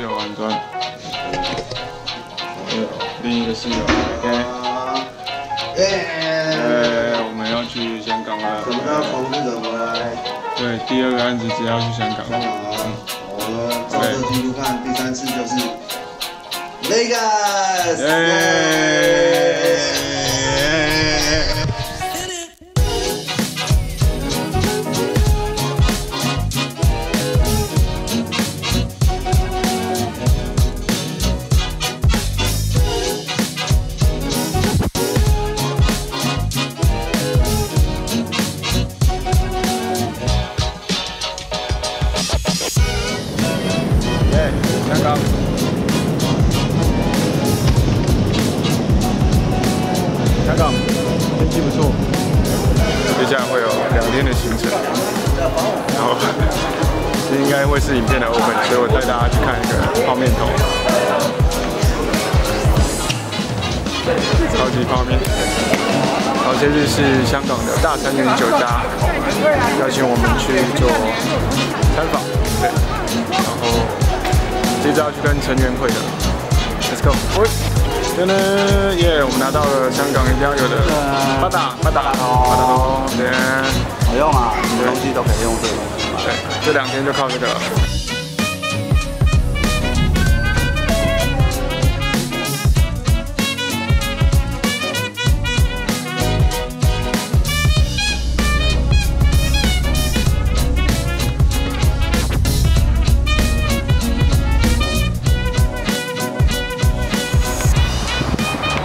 室友玩砖，另一个室友，OK。哎，我们要去香港了。对，第二个案子只要去香港。香港啊，我照这记录看，第三次就是 Vegas。应该会是影片的 open，所以我带大家去看一个泡面头，超级泡面。好，这次是香港的大三元酒家邀请我们去做参访，对，然后接着要去跟成员会的，Let's go。真的耶！我们拿到了香港一定要有的。八达八打头，八打头，对，好用啊，什么东西都可以用这个这两天就靠这个了。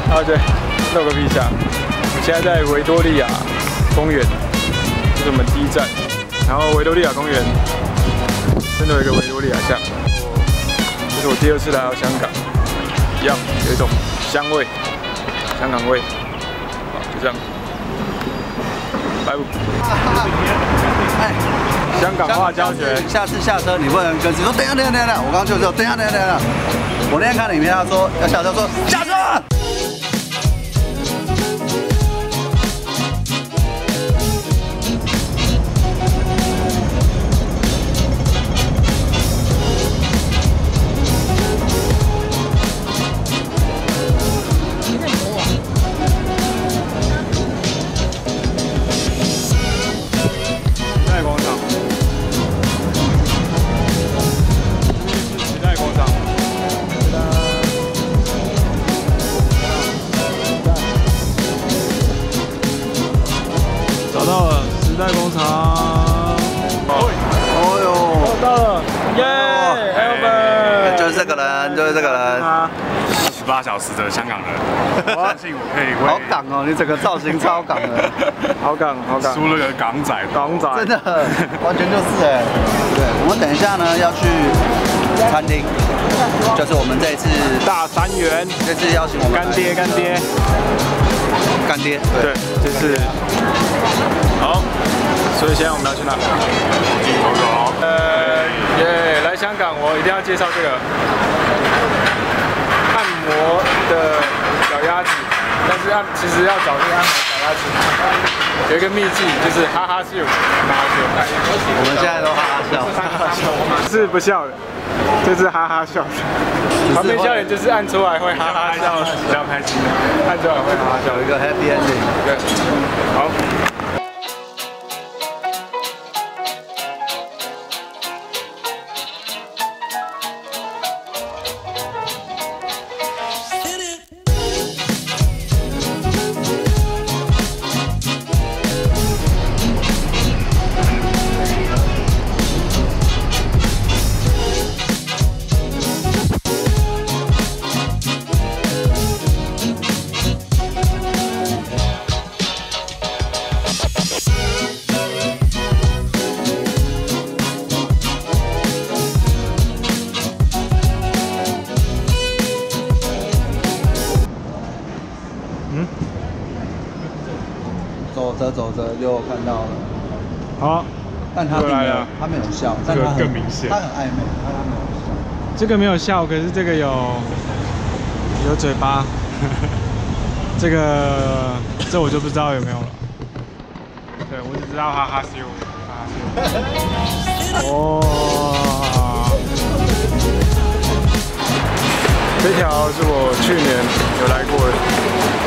啊对，露个皮下。我现在在维多利亚公园，这是我们第一站。然后维多利亚公园真的有一个维多利亚像。这是我第二次来到香港，一样有一种香味，香港味。好，就这样。拜拜。哎，香港话教学。下次下车你不能跟谁说等下等下等下，我刚刚就说等下等下等下。我那天看影片，他说要下车，说下车。就是这个人，十八小时的香港人，我相信我可以。好港哦，你整个造型超港的，好 港好港，出了个港仔，港仔，真的，完全就是哎。对，我们等一下呢要去餐厅，就是我们这一次大三元，这次邀请我们干爹干爹，干爹，对，这次。好，所以现在我们要去哪？镜头走。呃，耶，来香港我一定要介绍这个。按摩的脚丫子，但是按其实要找这个按摩脚丫子，有一个秘技就是哈哈秀，哈哈秀。我们现在都哈哈笑，哈哈笑，是不笑的，就是哈哈笑。旁边笑脸就是按出来会哈哈笑，比较开心，按出来会哈哈笑，一个 happy ending。对，好。走着又看到了，好，但他没有，他没有笑，这个更明显，他很暧昧，他他没有笑，这个没有笑，可是这个有有嘴巴，这个这我就不知道有没有了，对我只知道哈哈笑，哈哈笑，哇。这条是我去年有来过的，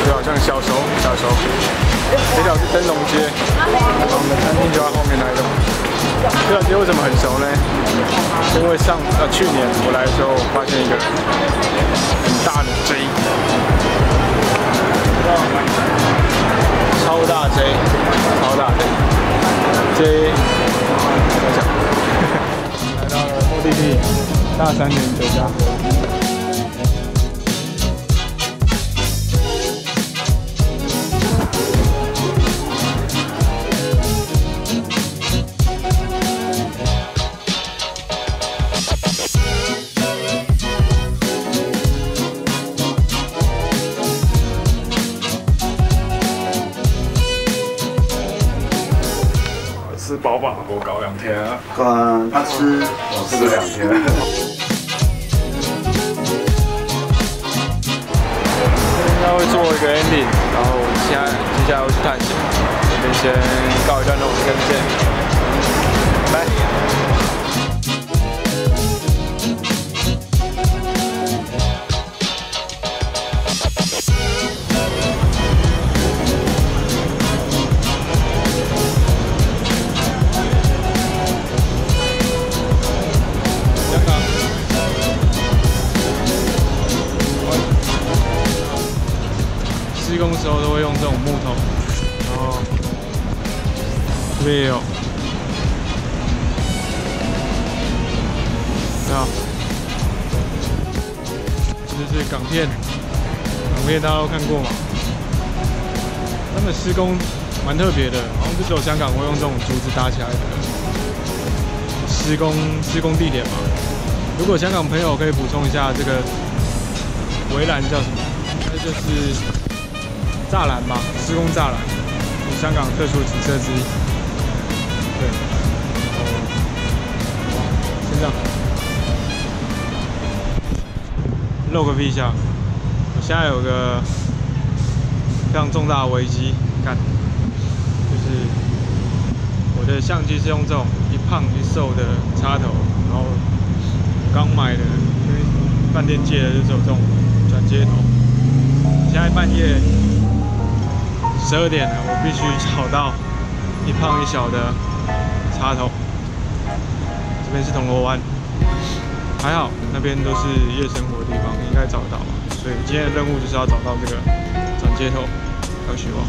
就好像小熟小熟。这条是灯笼街，我们的餐厅就在后面那一栋。这条街为什么很熟呢？因为上呃去年我来的时候发现一个很大的 J，超大 J，超大 J，J，来到了目的地大三元酒家。吃饱饱，我搞两天。嗯，他吃我吃了两天。应该会做一个 ending，然后现在接下来要去探险，这边先告一段落，再见，拜。港片，港片大家都看过嘛？他们施工蛮特别的，好像就只有香港会用这种竹子搭起来的施工施工地点嘛。如果香港朋友可以补充一下，这个围栏叫什么？那就是。栅栏吧，施工栅栏，是香港特殊景色之一。对，然后哇先这样，露个屁下。我现在有个非常重大的危机，看，就是我的相机是用这种一胖一瘦的插头，然后刚买的，因为饭店借的就是有这种转接头。现在半夜。十二点了，我必须找到一胖一小的插头。这边是铜锣湾，还好那边都是夜生活的地方，应该找得到吧？所以今天的任务就是要找到这个转接头，有希望。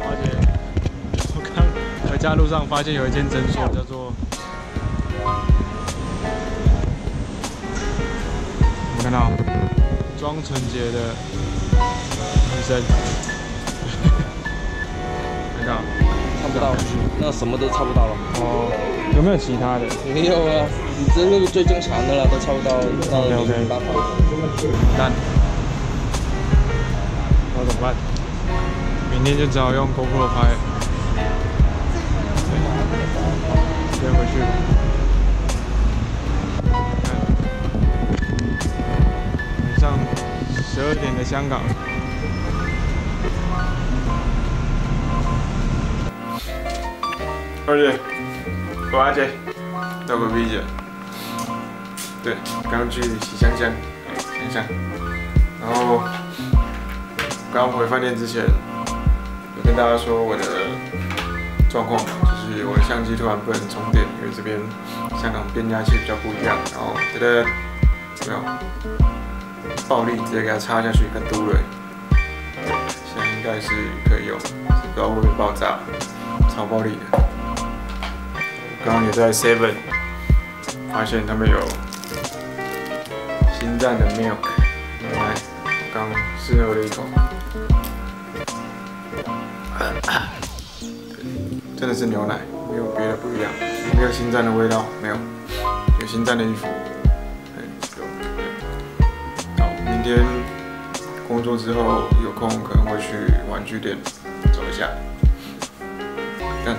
而且我刚回家路上发现有一间诊所，叫做……有看到装纯洁的医生。看到不到，那什么都差不到了。哦，有没有其他的？没有啊，你这个最正常的了，都差不到。OK 那怎么办？明天就只好用 GoPro 拍。先回去。晚上十二点的香港。二姐，我阿姐，露个鼻子。对，刚去洗香香，香香。然后刚回饭店之前，有跟大家说我的状况，就是我的相机突然不能充电，因为这边香港变压器比较不一样。然后觉得没有暴力，直接给它插下去跟嘟了。现在应该是可以用，不知道会不会爆炸，超暴力的。刚刚也在 Seven 发现他们有新站的 Milk 牛奶，刚试喝了一口，真的是牛奶，没有别的不一样，没有新站的味道，没有，有新站的衣服，好，明天工作之后有空可能会去玩具店走一下，看，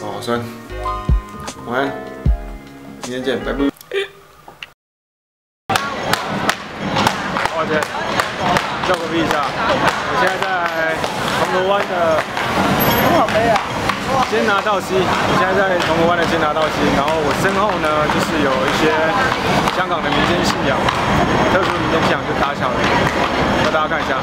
好酸。晚安，明天见，拜拜。抱歉，叫个屁一下，我现在在铜锣湾的多少杯啊？先拿到西，我现在在铜锣湾的先拿到西，然后我身后呢就是有一些香港的民间信仰，特殊民间信仰就打响了，让大家看一下。